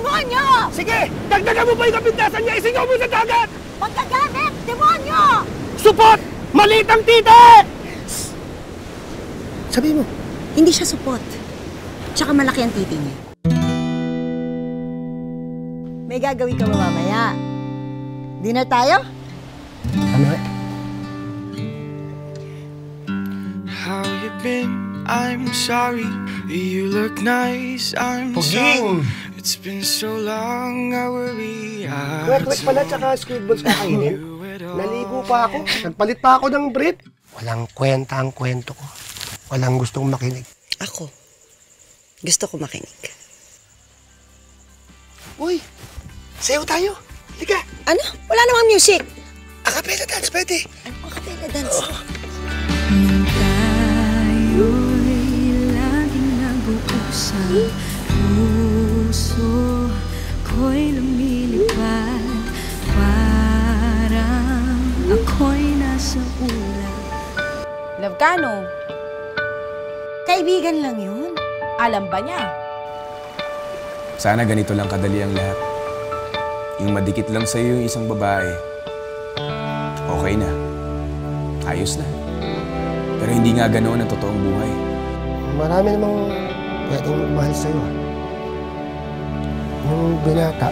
Demonyo! Sige, dagdagan mo pa yung kapintasan niya, isigaw mo sa dagat! Magkagamit! Demonyo! Supot! Maliit ang tite! Sabi mo, Hindi siya supot. Tsaka malaki ang titi niya. May gagawin ka ba mamaya? Dinner tayo? ano eh? How you been? I'm sorry. You look nice. I'm Puging! sorry. It's been so long. I worry. I Kwek-kwek pala tsaka squid balls kakainin. Naligo pa ako. Nagpalit pa ako ng brief. Walang kwenta ang kwento ko. Walang gustong makinig. Ako. Gusto ko makinig. Uy, sayo tayo. Halika, Ano? Wala namang music. acapella dance, pwede. Ano ang kapela dance? Nung ko'y lumilipad Parang ako'y nasa ulap Lavcano, Kaibigan lang yun. alam ba niya? Sana ganito lang kadali ang lahat. Yung madikit lang sa'yo yung isang babae, okay na. Ayos na. Pero hindi nga ganoon ang totoong buhay. Marami namang pwedeng magmahal sa'yo. ングラタ。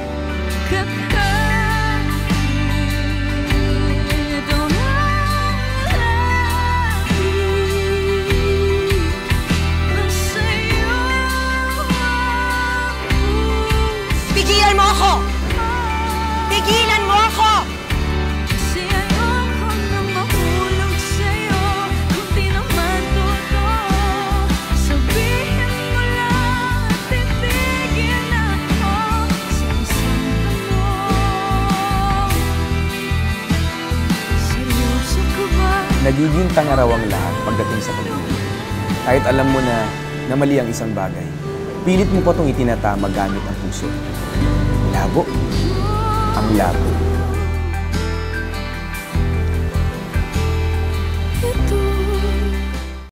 Nagiging tanga raw ang lahat pagdating sa pag-ibig. Kahit alam mo na, na mali ang isang bagay. Pilit mo pa itong itinatama gamit ang puso. Labo. Ang labo.